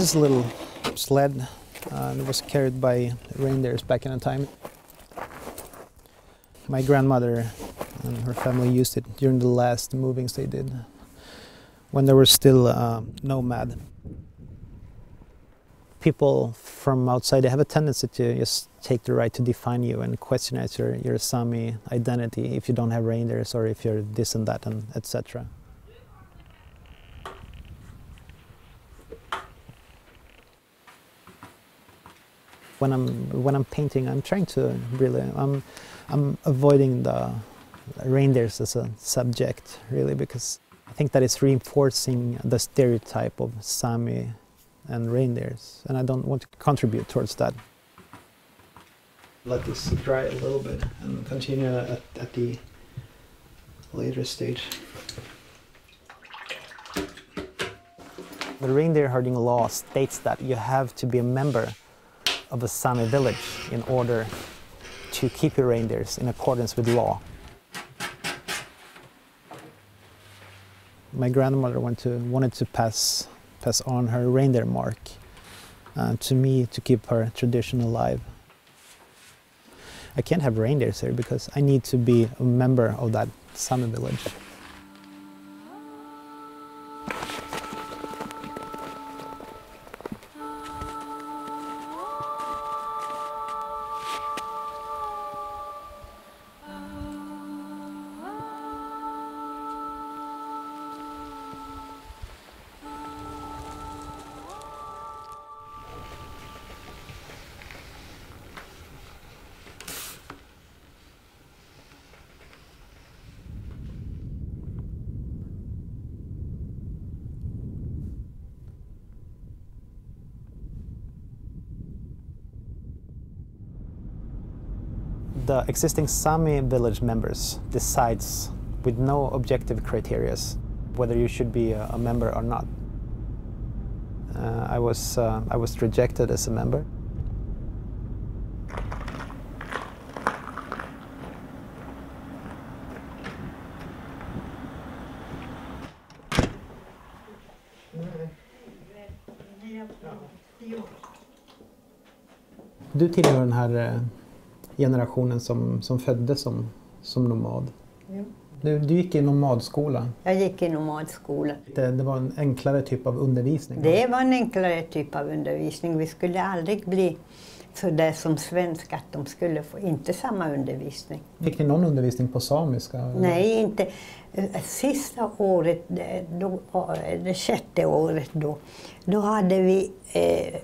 This is a little sled. Uh, it was carried by reindeers back in the time. My grandmother and her family used it during the last movings they did when they were still uh, nomad. People from outside they have a tendency to just take the right to define you and question your, your Sami identity if you don't have reindeers or if you're this and that and etc. When I'm when I'm painting, I'm trying to really I'm I'm avoiding the reindeers as a subject really because I think that it's reinforcing the stereotype of Sami and reindeers and I don't want to contribute towards that. Let this dry a little bit and continue at, at the later stage. The reindeer herding law states that you have to be a member of a Sami village in order to keep your reindeers in accordance with law. My grandmother wanted to, wanted to pass, pass on her reindeer mark uh, to me to keep her tradition alive. I can't have reindeers here because I need to be a member of that Sami village. The existing Sami village members decides with no objective criteria whether you should be a, a member or not. Uh, I, was, uh, I was rejected as a member. Du tillhör den här eh, generationen som, som föddes som, som nomad. Ja. Du, du gick i nomadskola. Jag gick i nomadskola. Det, det var en enklare typ av undervisning. Det var en enklare typ av undervisning. Vi skulle aldrig bli så där som svenska, att de skulle få inte samma undervisning. Fick ni någon undervisning på samiska? Nej, inte. Sista året, då, det sjätte året då, då hade vi eh,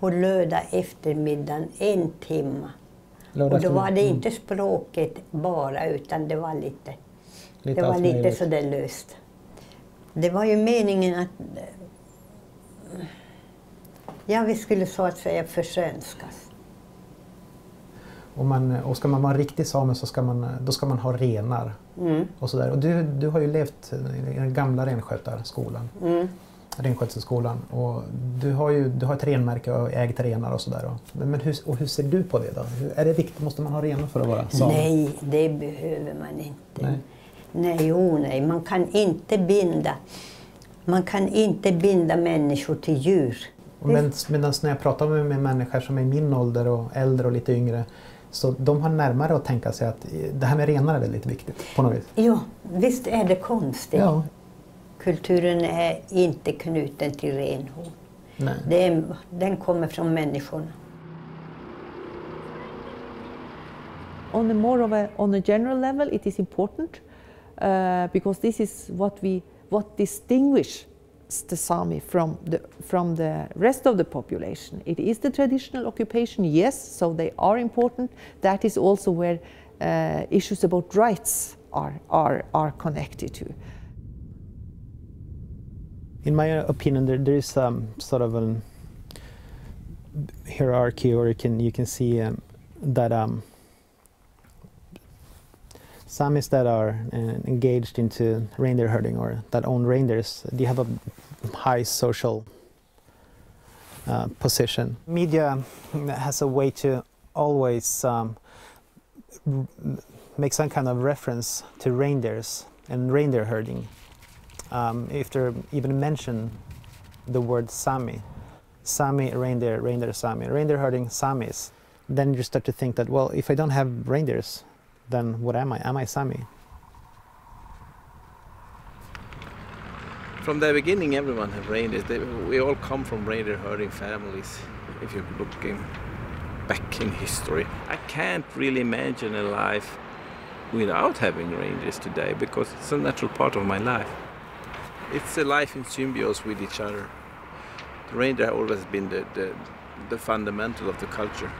på lördag eftermiddag en timme och då var det mm. inte språket bara, utan det var lite, lite det var lite sådär löst. Det var ju meningen att ja, vi skulle så att säga försvenskas. Och, man, och ska man vara riktig same så ska man, då ska man ha renar. Mm. Och, så och du, du har ju levt i den gamla renskötarskolan. Mm renskötselskolan. Och du har ju du har ett renmärke och ägt renar och sådär. Men, hur, och hur ser du på det då? är det viktigt? Måste man ha renar för att vara same? Nej, det behöver man inte. Nej. Nej, jo, nej. Man kan inte binda man kan inte binda människor till djur. Men, medan när jag pratar med, med människor som är min ålder och äldre och lite yngre så de har närmare att tänka sig att det här med renar är väldigt viktigt på något vis. Ja, visst är det konstigt. Ja, Kulturen är inte knuten till renhåll. Är, den kommer från människorna. On a more of a, on a general level, it is important uh, because this is what we what distinguish the Sami from the from the rest of the population. It is the traditional occupation, yes, so they are important. That is also where uh, issues about rights are are are connected to in my opinion, there, there is um, sort of a hierarchy, or you can you can see um, that um, Samis that are uh, engaged into reindeer herding or that own reindeers, they have a high social uh, position. Media has a way to always um, make some kind of reference to reindeers and reindeer herding um, if they even mention the word Sami. Sami, reindeer, reindeer, Sami, reindeer herding Samis, then you start to think that, well, if I don't have reindeers, then what am I? Am I Sami? From the beginning, everyone have reindeers. They, we all come from reindeer herding families. If you're looking back in history, I can't really imagine a life without having reindeers today because it's a natural part of my life. It's a life in symbiose with each other. The reindeer have always been the, the, the fundamental of the culture.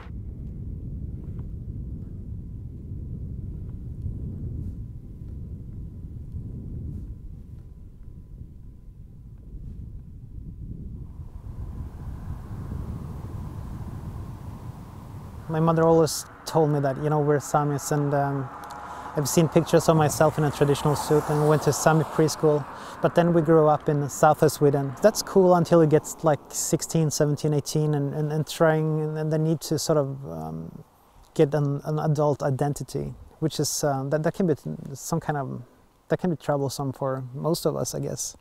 My mother always told me that, you know, we're Samis and um, I've seen pictures of myself in a traditional suit and we went to Sami preschool. But then we grew up in south of Sweden. That's cool until you get like 16, 17, 18 and, and, and trying and the need to sort of um, get an, an, adult identity, which is, uh, that, that can be some kind of, that can be troublesome for most of us, I guess.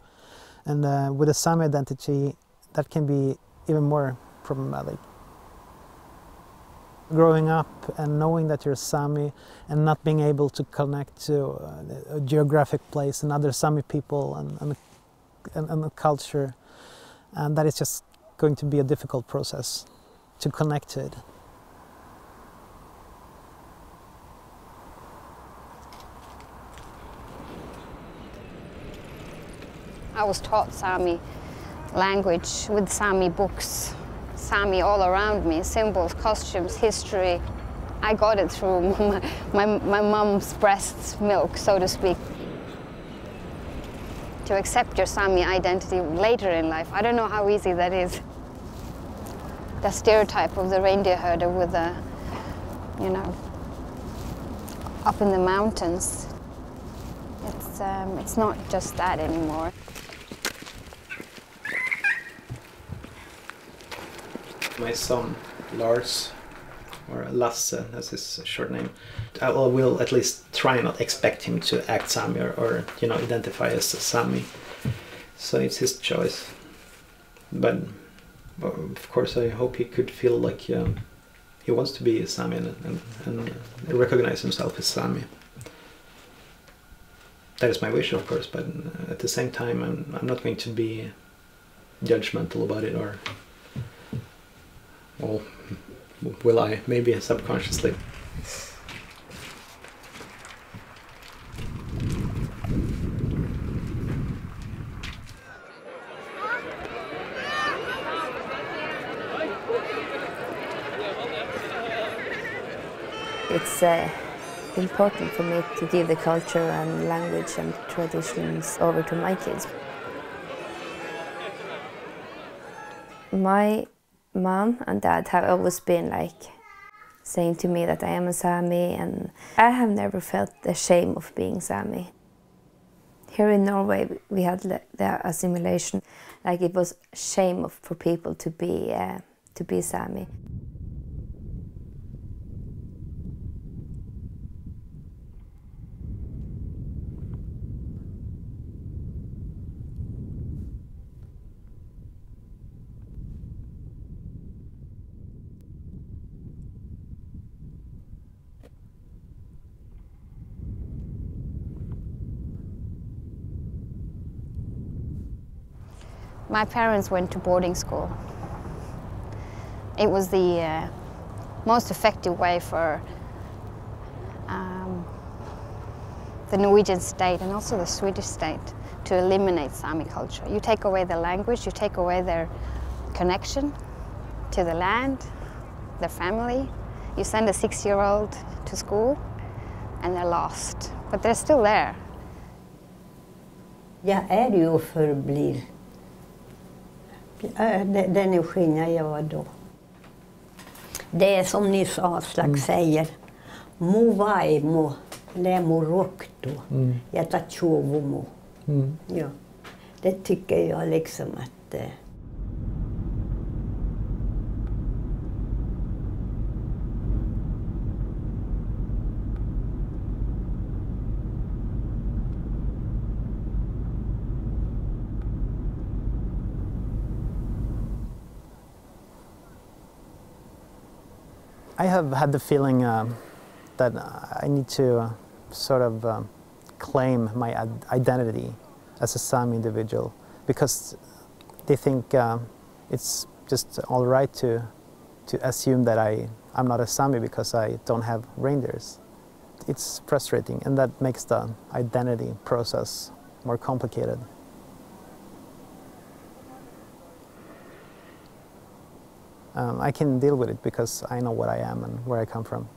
And uh, with a Sami identity, that can be even more problematic growing up and knowing that you're Sami and not being able to connect to uh, a geographic place and other Sami people and, and, and, and culture, and that is just going to be a difficult process to connect to it. I was taught Sami language with Sami books Sami all around me, symbols, costumes, history. I got it through my, my, my mom's breast milk, so to speak. To accept your Sami identity later in life, I don't know how easy that is. The stereotype of the reindeer herder with the, you know, up in the mountains. It's, um, it's not just that anymore. My son Lars, or Lasse, that's his short name. I will, at least try not expect him to act Sami or, or you know identify as Sami. So it's his choice. But of course, I hope he could feel like uh, he wants to be a Sami and, and, and recognize himself as Sami. That is my wish, of course, but at the same time, I'm, I'm not going to be judgmental about it or or will I? Maybe subconsciously. It's uh, important for me to give the culture and language and traditions over to my kids. My mom and dad have always been like saying to me that I am a Sami and I have never felt the shame of being Sami. Here in Norway we had the assimilation, like it was shame for people to be, uh, to be Sami. My parents went to boarding school. It was the uh, most effective way for um, the Norwegian state and also the Swedish state to eliminate Sami culture. You take away the language, you take away their connection to the land, their family. You send a six-year-old to school and they're lost, but they're still there. Jag är ju förblir den energin jag då. Det är som Nils Aslak mm. säger, mo vaimo lemo rokto, mm. jata chovomo. Mm. Ja. Det tycker jag liksom att I have had the feeling um, that I need to uh, sort of um, claim my identity as a Sami individual because they think uh, it's just all right to to assume that I I'm not a Sami because I don't have reindeers. It's frustrating, and that makes the identity process more complicated. Um, I can deal with it because I know what I am and where I come from.